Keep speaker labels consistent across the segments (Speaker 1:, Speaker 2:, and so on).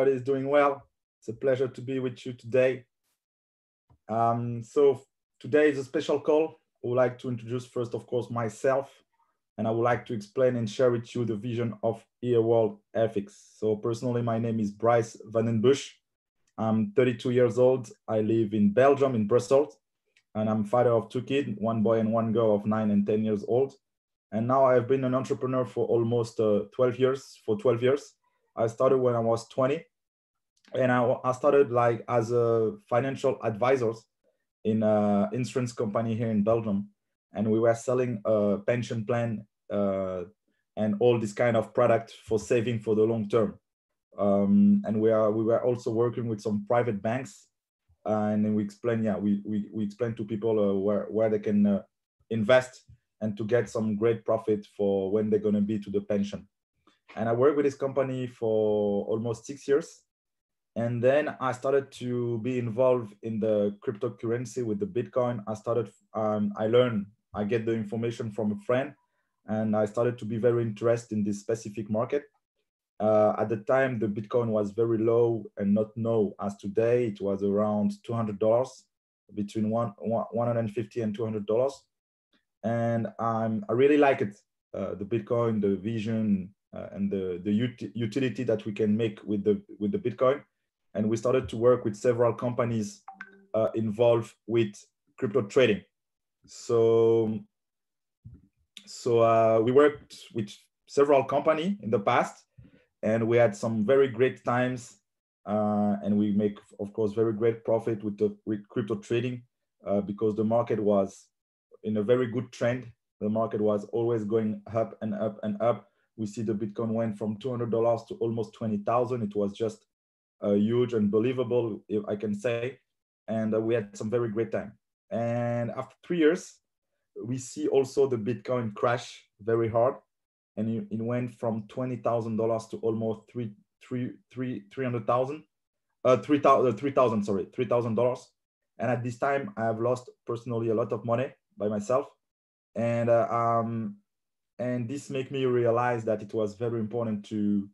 Speaker 1: everybody is doing well. It's a pleasure to be with you today. Um, so today is a special call. I would like to introduce first, of course, myself, and I would like to explain and share with you the vision of Earworld ethics. So personally, my name is Bryce Van den Busch. I'm 32 years old. I live in Belgium, in Brussels, and I'm father of two kids, one boy and one girl of nine and 10 years old. And now I've been an entrepreneur for almost uh, 12 years, for 12 years. I started when I was 20 and I, I started like as a financial advisor in an insurance company here in Belgium. And we were selling a pension plan uh, and all this kind of product for saving for the long term. Um, and we are we were also working with some private banks, and then we explain yeah we we, we explain to people uh, where where they can uh, invest and to get some great profit for when they're going to be to the pension. And I worked with this company for almost six years. And then I started to be involved in the cryptocurrency with the Bitcoin. I started, um, I learned, I get the information from a friend, and I started to be very interested in this specific market. Uh, at the time, the Bitcoin was very low and not known as today. It was around $200, between one, 150 and $200 and um, I really like it. Uh, the Bitcoin, the vision, uh, and the the ut- utility that we can make with the with the Bitcoin. And we started to work with several companies uh, involved with crypto trading. So so uh, we worked with several company in the past, and we had some very great times. Uh, and we make, of course, very great profit with the with crypto trading uh, because the market was in a very good trend. The market was always going up and up and up. We see the Bitcoin went from $200 to almost 20,000. It was just huge, unbelievable, if I can say. And uh, we had some very great time. And after three years, we see also the Bitcoin crash very hard. And it, went from $20,000 to almost three, three, three, 300,000, uh, 3,000, 3, sorry, $3,000. And at this time, I have lost personally a lot of money by myself and uh, um, and this made me realize that it was very important to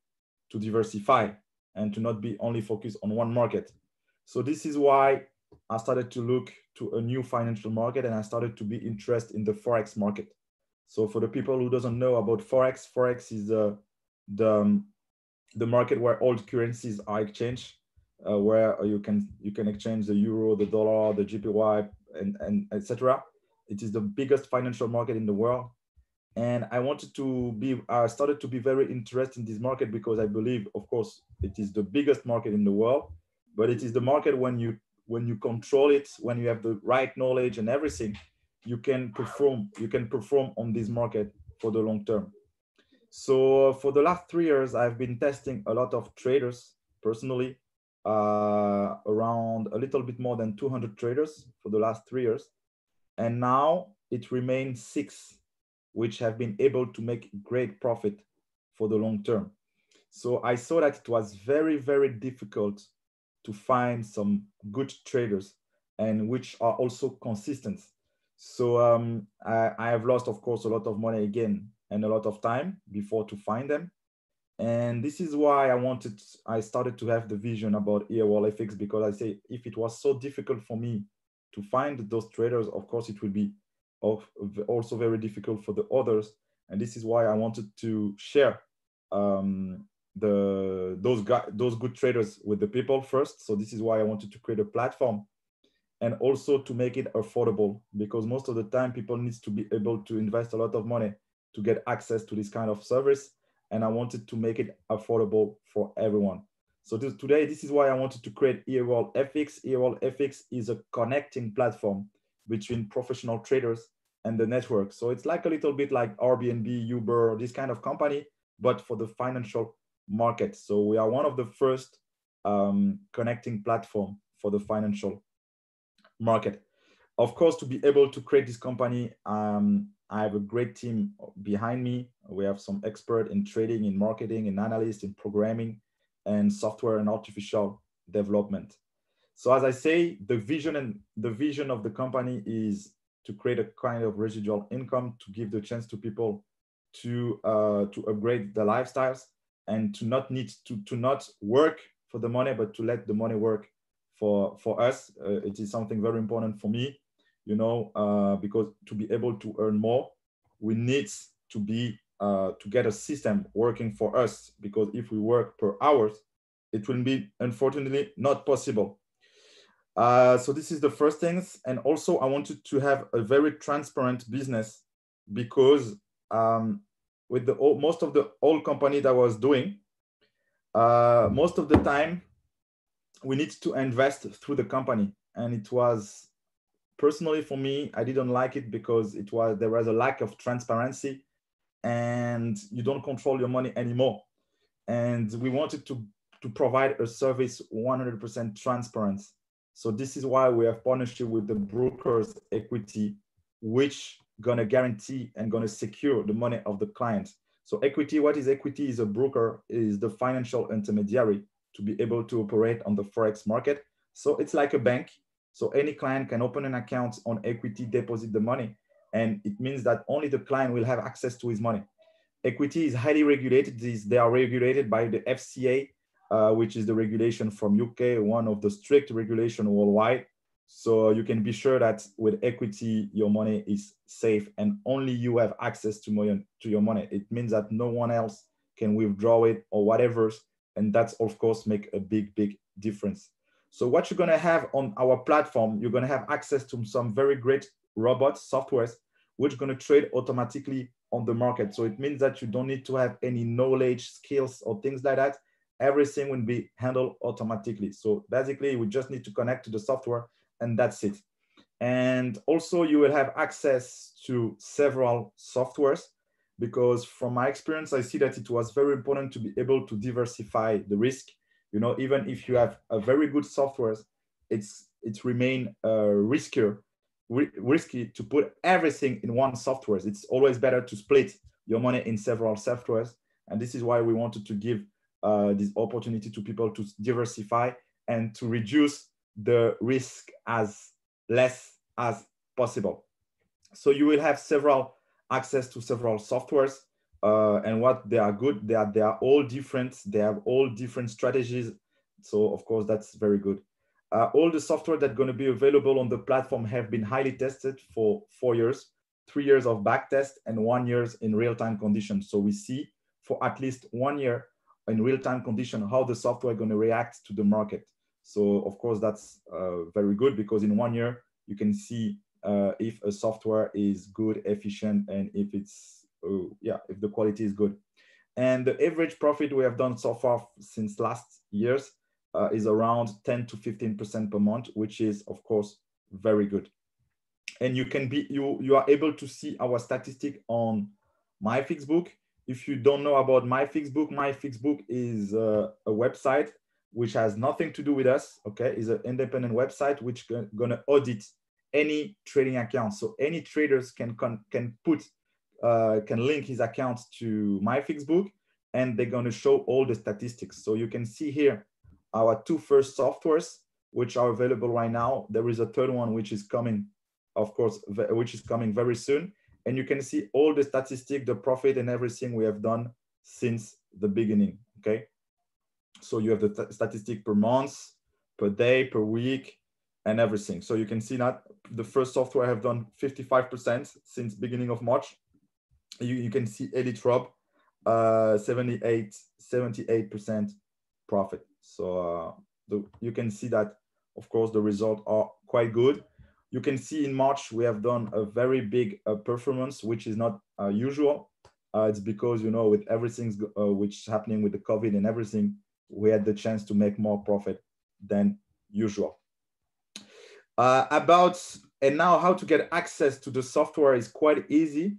Speaker 1: to diversify and to not be only focused on one market. So this is why i started to look to a new financial market and i started to be interested in the forex market. So for the people who doesn't know about forex forex is the the, um, the market where all currencies are exchanged uh, where you can you can exchange the euro the dollar the jpy and and etc it is the biggest financial market in the world. And I wanted to be, I started to be very interested in this market because I believe, of course, it is the biggest market in the world, but it is the market when you when you control it, when you have the right knowledge and everything, you can perform, you can perform on this market for the long term. So for the last three years, I've been testing a lot of traders personally, uh, around a little bit more than 200 traders for the last three years. And now it remains six, which have been able to make great profit for the long term. So I saw that it was very, very difficult to find some good traders and which are also consistent. So um, I, I, have lost, of course, a lot of money again and a lot of time before to find them. And this is why I wanted, I started to have the vision about EA World FX because I say if it was so difficult for me to find those traders, of course, it will be also very difficult for the others. And this is why I wanted to share um, the those guys, those good traders with the people first. So this is why I wanted to create a platform and also to make it affordable because most of the time people needs to be able to invest a lot of money to get access to this kind of service. And I wanted to make it affordable for everyone. So this, today, this is why I wanted to create EA World FX. EA World FX is a connecting platform between professional traders and the network. So it's like a little bit like Airbnb, Uber, this kind of company, but for the financial market. So we are one of the first um, connecting platform for the financial market. Of course, to be able to create this company, um, I have a great team behind me. We have some expert in trading, in marketing, in analysts, in programming, and software and artificial development. So as I say, the vision and the vision of the company is to create a kind of residual income to give the chance to people to uh, to upgrade their lifestyles and to not need to, to not work for the money, but to let the money work for, for us. Uh, it is something very important for me, you know, uh, because to be able to earn more, we need to be, uh, to get a system working for us, because if we work per hours, it will be unfortunately not possible. Uh, so this is the first things. And also I wanted to have a very transparent business because um, with the most of the old company that I was doing, uh, most of the time we need to invest through the company. And it was personally for me, I didn't like it because it was there was a lack of transparency and you don't control your money anymore. And we wanted to, to provide a service 100% transparent. So this is why we have partnership with the brokers Equiti, which gonna guarantee and gonna secure the money of the client. So Equiti, what is Equiti? Is a broker, is the financial intermediary to be able to operate on the forex market. So it's like a bank. So any client can open an account on Equiti, deposit the money, and it means that only the client will have access to his money. Equiti is highly regulated. They are regulated by the FCA, uh, which is the regulation from UK, one of the strict regulation worldwide. So you can be sure that with Equiti, your money is safe and only you have access to, to your money. It means that no one else can withdraw it or whatever. And that's of course make a big, big difference. So what you're gonna have on our platform, you're gonna have access to some very great robots, softwares, which are gonna trade automatically on the market. So it means that you don't need to have any knowledge, skills, or things like that everything will be handled automatically. So basically, we just need to connect to the software and that's it. And also you will have access to several softwares because from my experience, I see that it was very important to be able to diversify the risk. You know, even if you have a very good software, it's it remain uh, riskier, risky to put everything in one software. It's always better to split your money in several softwares. And this is why we wanted to give uh, this opportunity to people to diversify and to reduce the risk as less as possible. So you will have several access to several softwares uh, and what they are good, they are, they are all different. They have all different strategies. So of course, that's very good. Uh, all the software that's going to be available on the platform have been highly tested for four years, three years of back test and one years in real-time conditions. So we see for at least one year in real-time condition how the software is going to react to the market. So of course that's uh, very good because in one year you can see uh, if a software is good, efficient, and if it's uh, yeah if the quality is good. And the average profit we have done so far since last years uh, is around 10 to 15 percent per month, which is of course very good. And you can be you you are able to see our statistic on Myfxbook. If you don't know about Myfxbook, Myfxbook is uh, a website which has nothing to do with us, okay, is an independent website which gonna audit any trading account. So any traders can can put uh, can link his account to Myfxbook, and they're gonna show all the statistics. So you can see here our two first softwares which are available right now. There is a third one which is coming, of course, which is coming very soon. And you can see all the statistics, the profit and everything we have done since the beginning, okay? So you have the statistic per month, per day, per week, and everything. So you can see that the first software I have done 55% since beginning of March. You, you can see Elite Rob, uh, 78, 78% profit. So uh, the, you can see that, of course, the results are quite good. You can see in March, we have done a very big uh, performance, which is not uh, usual. Uh, it's because, you know, with everything uh, which is happening with the COVID and everything, we had the chance to make more profit than usual. Uh, about and now how to get access to the software is quite easy.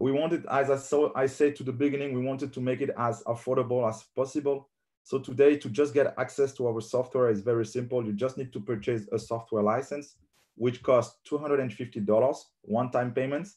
Speaker 1: We wanted, as I saw, I said to the beginning, we wanted to make it as affordable as possible. So today, to just get access to our software is very simple. You just need to purchase a software license, which costs $250 one-time payments.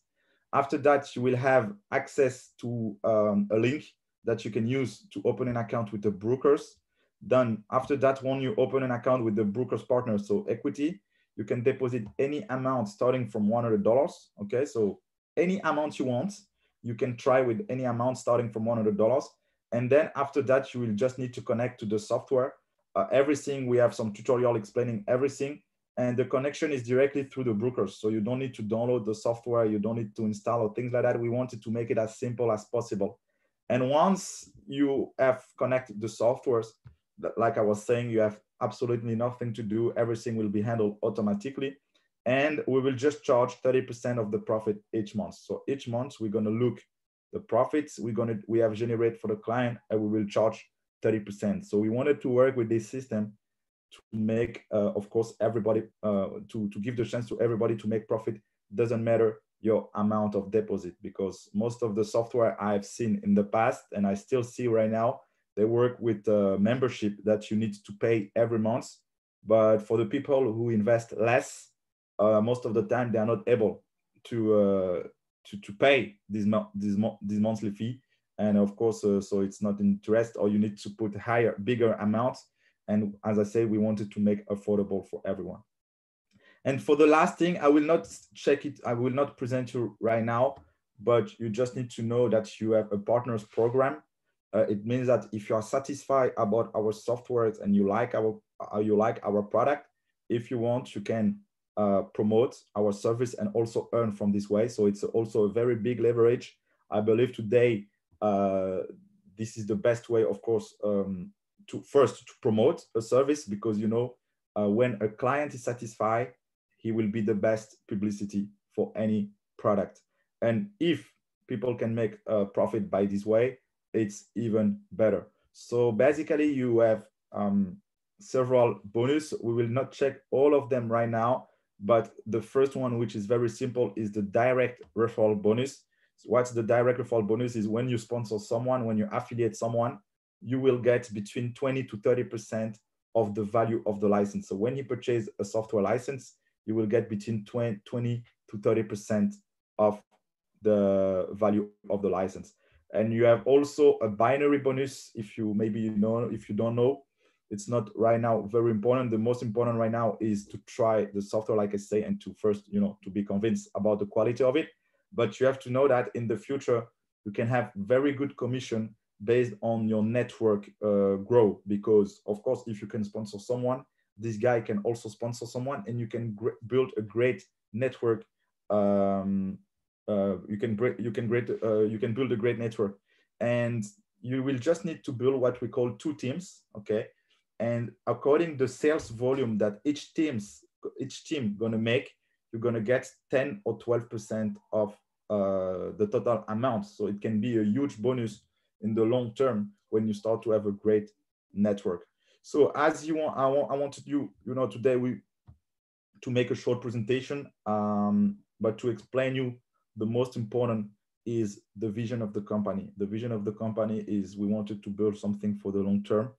Speaker 1: After that, you will have access to um, a link that you can use to open an account with the brokers. Then after that, when you open an account with the brokers partner, so Equiti, you can deposit any amount starting from $100. Okay, so any amount you want, you can try with any amount starting from $100. And then after that, you will just need to connect to the software. Uh, everything, we have some tutorial explaining everything. And the connection is directly through the brokers. So you don't need to download the software. You don't need to install or things like that. We wanted to make it as simple as possible. And once you have connected the softwares, like I was saying, you have absolutely nothing to do. Everything will be handled automatically. And we will just charge 30% of the profit each month. So each month we're gonna look the profits we're gonna we have generated for the client and we will charge 30%. So we wanted to work with this system to make, uh, of course, everybody, uh, to, to give the chance to everybody to make profit. Doesn't matter your amount of deposit because most of the software I've seen in the past and I still see right now, they work with a membership that you need to pay every month. But for the people who invest less, uh, most of the time they are not able to uh, to, to pay this, this, this monthly fee. And of course, uh, so it's not interest or you need to put higher, bigger amounts. And as I say, we wanted to make affordable for everyone. And for the last thing, I will not check it. I will not present you right now, but you just need to know that you have a partners program. Uh, it means that if you are satisfied about our softwares and you like our uh, you like our product, if you want, you can uh, promote our service and also earn from this way. So it's also a very big leverage. I believe today uh, this is the best way, of course, um, to first to promote a service because you know uh, when a client is satisfied, he will be the best publicity for any product. And if people can make a profit by this way, it's even better. So basically, you have um, several bonus. We will not check all of them right now, but the first one, which is very simple, is the direct referral bonus. So what's the direct referral bonus is when you sponsor someone, when you affiliate someone, you will get between 20 to 30% of the value of the license. So when you purchase a software license, you will get between 20, 20 to 30% of the value of the license. And you have also a binary bonus if you maybe you know if you don't know it's not right now very important. The most important right now is to try the software, like I say, and to first, you know, to be convinced about the quality of it. But you have to know that in the future, you can have very good commission based on your network uh, grow. Because of course, if you can sponsor someone, this guy can also sponsor someone, and you can build a great network. Um, uh, you can you can great uh, you can build a great network, and you will just need to build what we call two teams. Okay, and according the sales volume that each team's each team gonna make, you're gonna get 10 or 12% of uh, the total amount. So it can be a huge bonus in the long term when you start to have a great network. So as you want, I want, I wanted you, you know, today we to make a short presentation, um, but to explain you the most important is the vision of the company. The vision of the company is we wanted to build something for the long term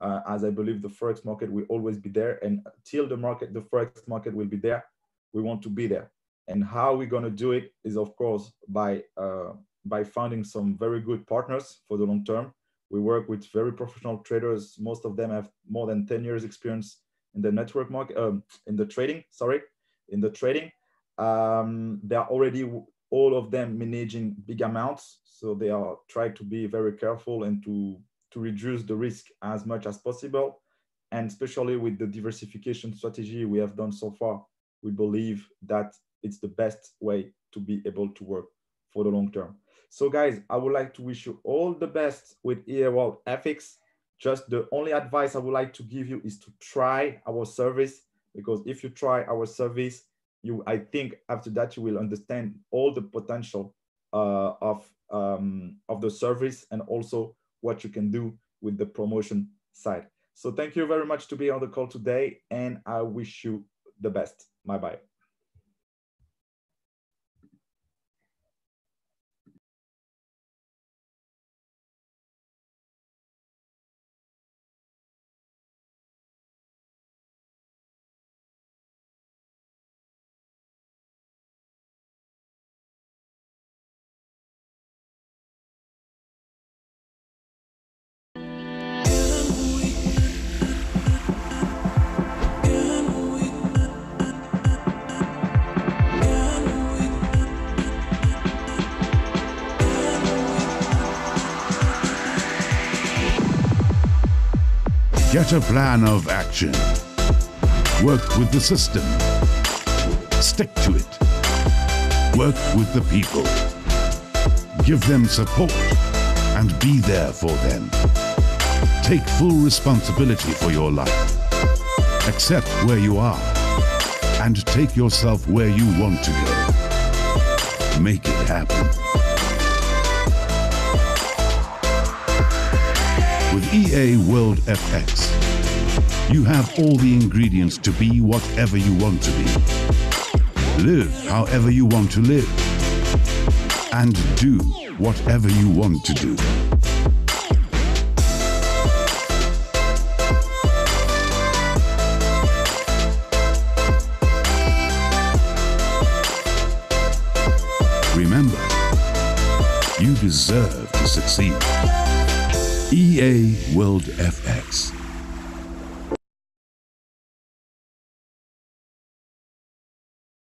Speaker 1: uh, as I believe the forex market will always be there. And till the market, the forex market will be there, we want to be there. And how we're going to do it is, of course, by uh, by finding some very good partners for the long term. We work with very professional traders. Most of them have more than 10 years experience in the network market, um, in the trading, sorry, in the trading. Um, they are already all of them managing big amounts. So they are trying to be very careful and to to reduce the risk as much as possible. And especially with the diversification strategy we have done so far, we believe that it's the best way to be able to work for the long term. So guys, I would like to wish you all the best with EA World FX. Just the only advice I would like to give you is to try our service because if you try our service, you I think after that you will understand all the potential uh, of um, of the service and also what you can do with the promotion side. So thank you very much to be on the call today and I wish you the best. Bye bye.
Speaker 2: A plan of action. Work with the system. Stick to it. Work with the people. Give them support and be there for them. Take full responsibility for your life. Accept where you are and take yourself where you want to go. Make it happen. With EA World FX, you have all the ingredients to be whatever you want to be. Live however you want to live. And do whatever you want to do. Remember, you deserve to succeed. EA World FX.